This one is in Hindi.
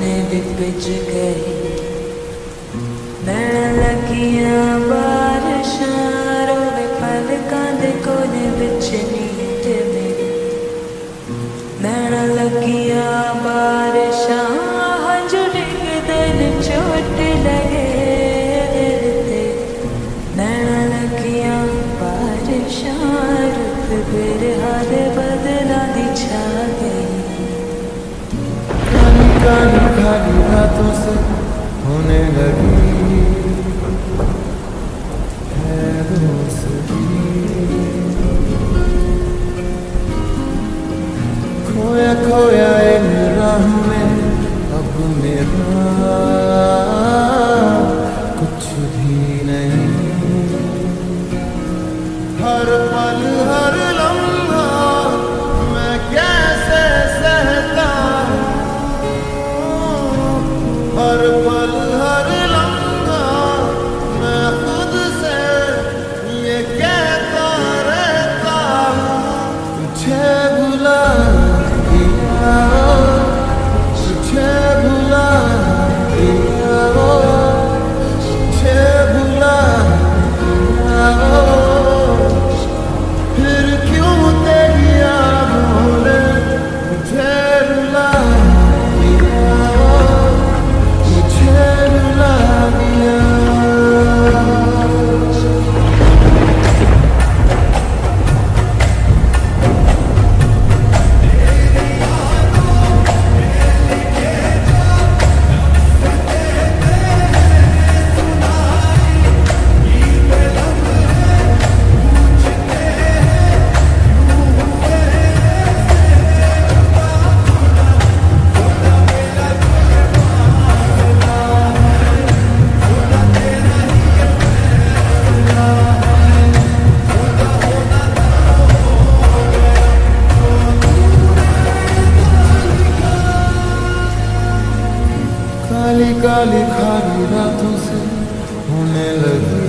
बिज गए नैन लगियाँ बारिशां रोवे पलकां दे कोने बिच नींद मेरी नैन लगियाँ बारिशां हंज डिगदे न चोट काली काली रातों से होने लगी। खोया खोया है मेरा हमें अब मेरा कुछ भी नहीं। हर भर भल काली खाली रातों से होने लगे।